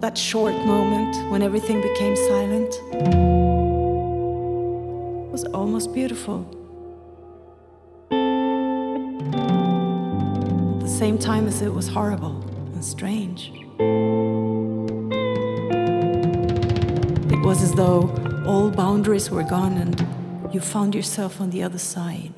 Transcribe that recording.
that short moment when everything became silent was almost beautiful. At the same time as it was horrible and strange. It was as though all boundaries were gone and you found yourself on the other side.